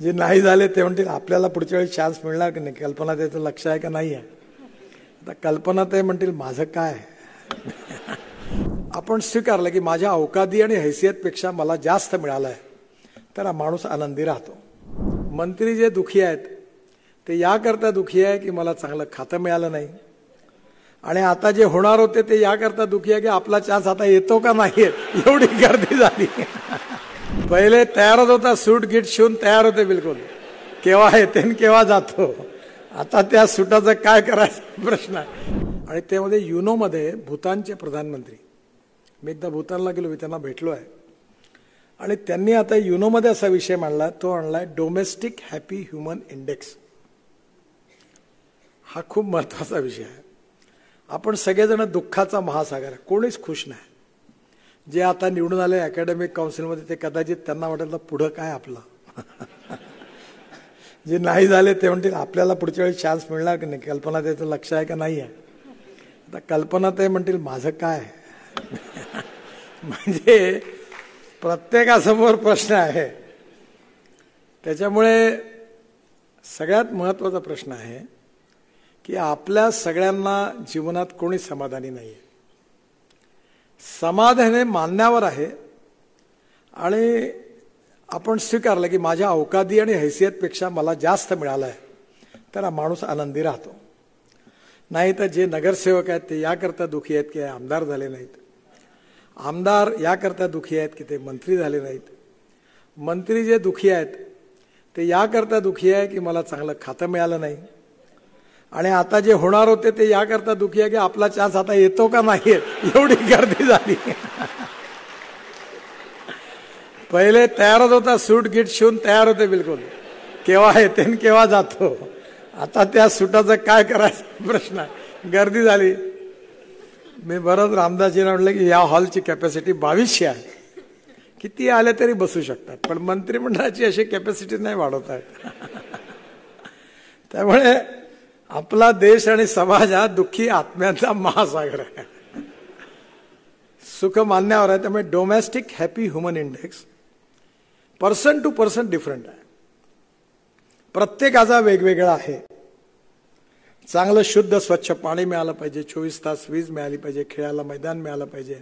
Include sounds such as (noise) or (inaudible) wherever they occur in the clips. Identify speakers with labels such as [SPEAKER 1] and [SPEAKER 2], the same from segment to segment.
[SPEAKER 1] जे नाही झाले ते म्हणतील आपल्याला पुढच्या वेळी चान्स मिळणार की नाही? कल्पना त्याचं लक्ष आहे का नाही आहे आता कल्पना ते म्हणतील माझं काय? (laughs) आपण स्वीकारलं की माझ्या अवकादी आणि हैसियतपेक्षा मला जास्त मिळालं आहे तर हा माणूस आनंदी राहतो. मंत्री जे दुखी आहेत ते याकरता दुखी आहे की मला चांगलं खातं मिळालं नाही. आणि आता जे होणार होते ते याकरता दुखी आहे की आपला चान्स आता येतो का नाही एवढी गर्दी झाली. (laughs) पहिले तयारच होता सूट गिट शिवून तयार होते बिलकुल. केव्हा येते आणि केव्हा जातो. आता त्या सुटाचं काय करायचं (laughs) प्रश्न आहे. आणि त्यामध्ये युनोमध्ये भूतानचे प्रधानमंत्री. मी एकदा भूतानला गेलो मी त्यांना भेटलो आहे. आणि त्यांनी आता युनोमध्ये असा विषय मांडला तो आणलाय डोमेस्टिक हॅपी ह्युमन इंडेक्स हा खूप महत्त्वाचा विषय आहे. आपण सगळेजण दुःखाचा महासागर आहे. कोणीच खुश नाही. जे आता निवडून आले अकॅडमिक काउन्सिलमध्ये ते कदाचित त्यांना वाटेल पुढं काय आपलं? (laughs) जे नाही झाले ते म्हणतील आपल्याला पुढच्या वेळी चान्स मिळणार की नाही? कल्पना त्याचं लक्ष आहे का नाही आहे? आता कल्पना ते म्हणतील माझं काय? (laughs) म्हणजे प्रत्येकासमोर प्रश्न आहे. त्याच्यामुळे सगळ्यात महत्त्वाचा प्रश्न आहे की आपल्या सगळ्यांना जीवनात कोणी समाधानी नाही आहे समाधान हे मानण्यावर आहे. आणि आपण स्वीकारलं की माझ्या अवकादी आणि हैसियतपेक्षा मला जास्त मिळालं आहे तर हा माणूस आनंदी राहतो. नाही तर जे नगरसेवक आहेत ते याकरता दुखी आहेत की आमदार झाले नाहीत. आमदार याकरता दुखी आहेत की ते मंत्री झाले नाहीत. मंत्री जे दुखी आहेत ते याकरता दुखी आहे की मला चांगलं खातं मिळालं नाही. आणि आता जे होणार होते ते याकरता दुखी आहे की आपला चान्स आता येतो का नाही एवढी गर्दी झाली. पहिले तयारच होता सूट गिट शिवून तयार होते बिलकुल. केव्हा येते आणि केव्हा जातो. आता त्या सुटाचं काय करायचं प्रश्न आहे. गर्दी झाली. मी बरंच रामदासजीने म्हटलं की या हॉलची कॅपॅसिटी बावीसशे आहे. किती आले तरी बसू शकतात. पण मंत्रिमंडळाची अशी कॅपॅसिटी नाही वाढवत आहेत त्यामुळे आपला देश आणि समाज हा दुःखी आत्म्याचा महासागर आहे. सुख मान्यावर आहे त्यामुळे domestic happy human index person to person different आहे. प्रत्येकाचा वेगवेगळा आहे. चांगलं शुद्ध स्वच्छ पाणी मिळालं पाहिजे चोवीस तास वीज मिळाली पाहिजे खेळायला मैदान मिळालं पाहिजे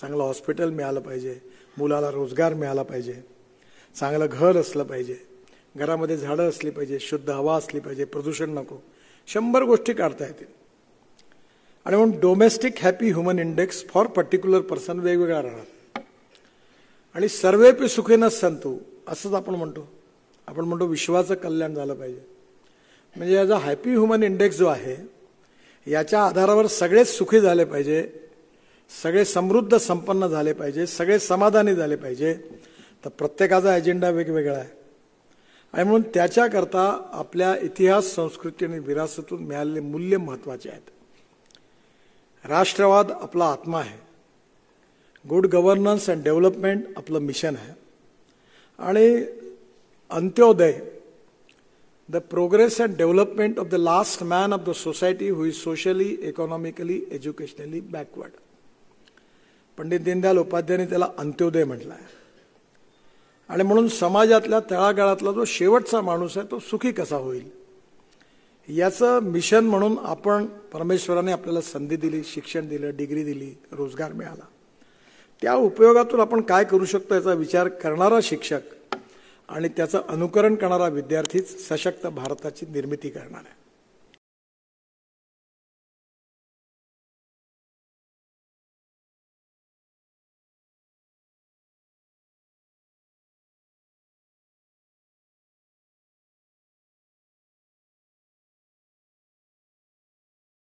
[SPEAKER 1] चांगलं हॉस्पिटल मिळालं पाहिजे मुलाला रोजगार मिळाला पाहिजे चांगलं घर असलं पाहिजे घरामध्ये झाडं असली पाहिजे शुद्ध हवा असली पाहिजे प्रदूषण नको. शंभर गोष्टी काढता येतील. आणि म्हणून domestic happy human index for particular person वेगवेगळा राहणार. आणि सर्वेपी सुखेनच संतू असंच आपण म्हणतो. आपण म्हणतो विश्वाचं कल्याण झालं पाहिजे. म्हणजे याचा हॅपी ह्युमन इंडेक्स जो आहे याच्या आधारावर सगळेच सुखी झाले पाहिजे सगळे समृद्ध संपन्न झाले पाहिजे सगळे समाधानी झाले पाहिजे. तर प्रत्येकाचा एजेंडा वेगवेगळा आहे. आणि म्हणून त्याच्याकरता आपल्या इतिहास संस्कृती आणि विरासातून मिळालेले मूल्य महत्त्वाचे आहेत. राष्ट्रवाद आपला आत्मा आहे. गुड गव्हर्नन्स अँड डेव्हलपमेंट आपलं मिशन आहे. आणि अंत्योदय the progress and development of the last man of the society who is socially economically educationally backward Pandit Deendayal उपाध्यायांनी त्याला अंत्योदय म्हटलं आहे. आणि म्हणून समाजातल्या तळागाळातला जो शेवटचा माणूस आहे तो सुखी कसा होईल? याचं मिशन म्हणून आपण परमेश्वराने आपल्याला संधी दिली शिक्षण दिलं डिग्री दिली रोजगार मिळाला. त्या उपयोगातून आपण काय करू शकतो याचा विचार करणारा शिक्षक आणि त्याचं अनुकरण करणारा विद्यार्थीच सशक्त भारताची निर्मिती करणार आहे.